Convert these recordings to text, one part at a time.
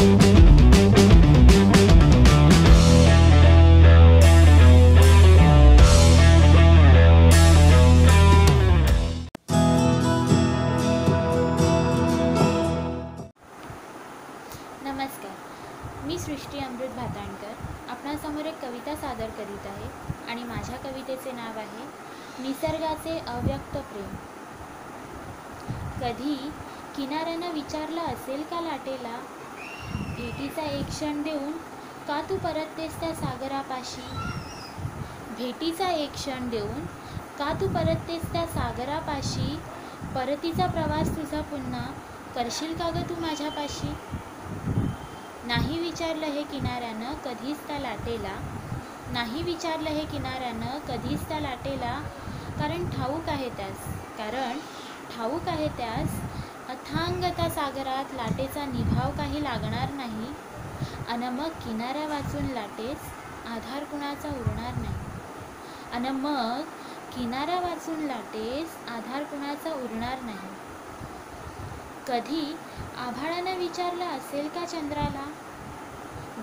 नमस्कार मी सृष्टी अमृत भाताणकर आपणासमोर एक कविता सादर करीत आहे आणि माझ्या कवितेचे नाव आहे निसर्गाचे अव्यक्त प्रेम. कधी किनाऱ्यानं विचारलं असेल का लाटेला भेटीचा एक क्षण देऊन का तू परततेस त्या सागरापाशी? भेटीचा एक क्षण देऊन का तू परततेस त्या सागरापाशी? परतीचा प्रवास तुझा पुन्हा करशील का ग तू माझ्यापाशी? नाही विचारलं हे किनाऱ्यानं कधीच त्या लाटेला. नाही विचारलं हे किनाऱ्यानं कधीच त्या लाटेला. कारण ठाऊक आहे त्यास. कारण ठाऊक आहे त्यास अथांगता सागरात लाटेचा निभाव काही लागणार नाही. अन मग किनाऱ्या वाचून लाटेस आधार कुणाचा उरणार नाही. अन मग किनाऱ्या वाचून लाटेस आधार कुणाचा उरणार नाही. कधी आभाळानं विचारलं असेल का चंद्राला?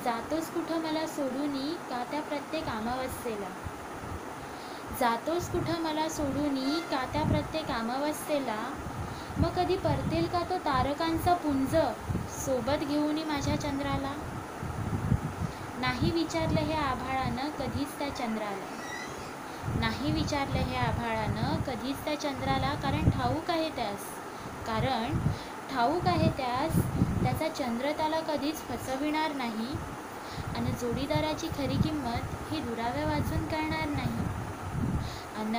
जातोस कुठं मला सोडूनी? का त्या प्रत्येक अमावस्येला? जातोस कुठं मला सोडूनी? का त्या प्रत्येक अमावस्येला? मग कधी परतेल का तो तारकांचा पुंज? सोबत घेऊन माझ्या चंद्राला. नाही विचारलं हे आभाळानं कधीच त्या चंद्राला. नाही विचारलं हे आभाळानं कधीच त्या चंद्राला कारण ठाऊक आहे त्यास. कारण ठाऊक आहे त्यास त्याचा चंद्र त्याला कधीच फसविणार नाही. आणि जोडीदाराची खरी किंमत ही दुराव्या वाचून कळणार नाही. अन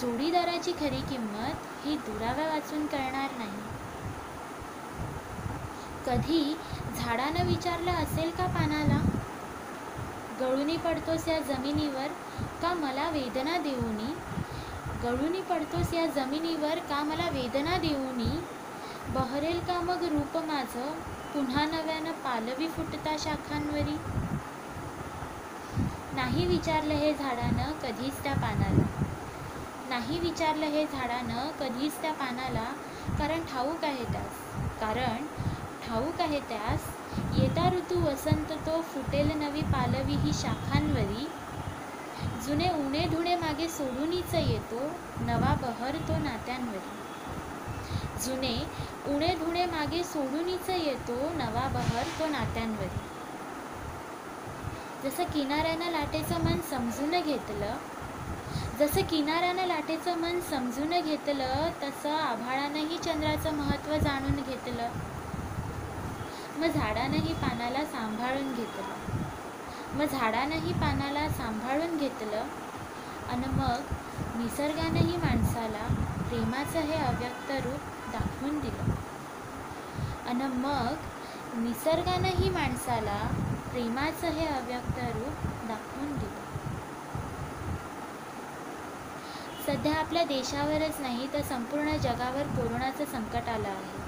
जोडीदाराची खरी किंमत ही दुराव्या वाचून कळणार नाही. कधी झाडानं विचारलं असेल का पानाला? गळूनी पडतोस या जमिनीवर का मला वेदना देऊनी? गळूनी पडतोस या जमिनीवर का मला वेदना देऊनी? बहरेल का मग रूप माझं पुन्हा नव्यानं पालवी फुटता शाखांवरी? नाही विचारलं हे झाडानं कधीच त्या पानाला. नाही विचारलं हे झाडानं कधीच त्या पानाला कारण ठाऊक आहे त्यास. कारण ठाऊक आहे त्यास येता ऋतू वसंत तो फुटेल नवी पालवी ही शाखांवरी. जुने उणे धुणे मागे सोडूनच येतो नवा बहर तो नात्यांवरी. जुने उणे धुणे मागे सोडूनच येतो नवा बहर तो नात्यांवरी. जसं किनाऱ्यानं लाटेचं मन समजून घेतलं जसं किनाऱ्यानं लाटेचं मन समजून घेतलं तसं आभाळानंही चंद्राचं महत्त्व जाणून घेतलं. मग झाडानंही पानाला सांभाळून घेतलं. मग झाडानंही पानाला सांभाळून घेतलं. आणि मग निसर्गानंही माणसाला प्रेमाचं हे अव्यक्त रूप दाखवून दिलं. आणि मग निसर्गानंही माणसाला प्रेमाचं हे अव्यक्त रूप दाखवून दिलं सध्या आपल्या देशावरच नाही तर संपूर्ण जगावर कोरोनाचं संकट आलं आहे.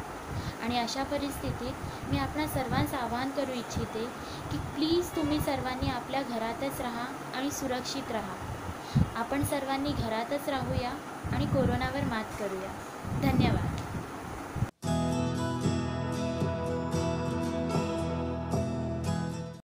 आणि अशा परिस्थितीत मी आपणा सर्वांचं आवाहन करू इच्छिते की प्लीज तुम्ही सर्वांनी आपल्या घरातच राहा आणि सुरक्षित राहा. आपण सर्वांनी घरातच राहूया आणि कोरोनावर मात करूया. धन्यवाद.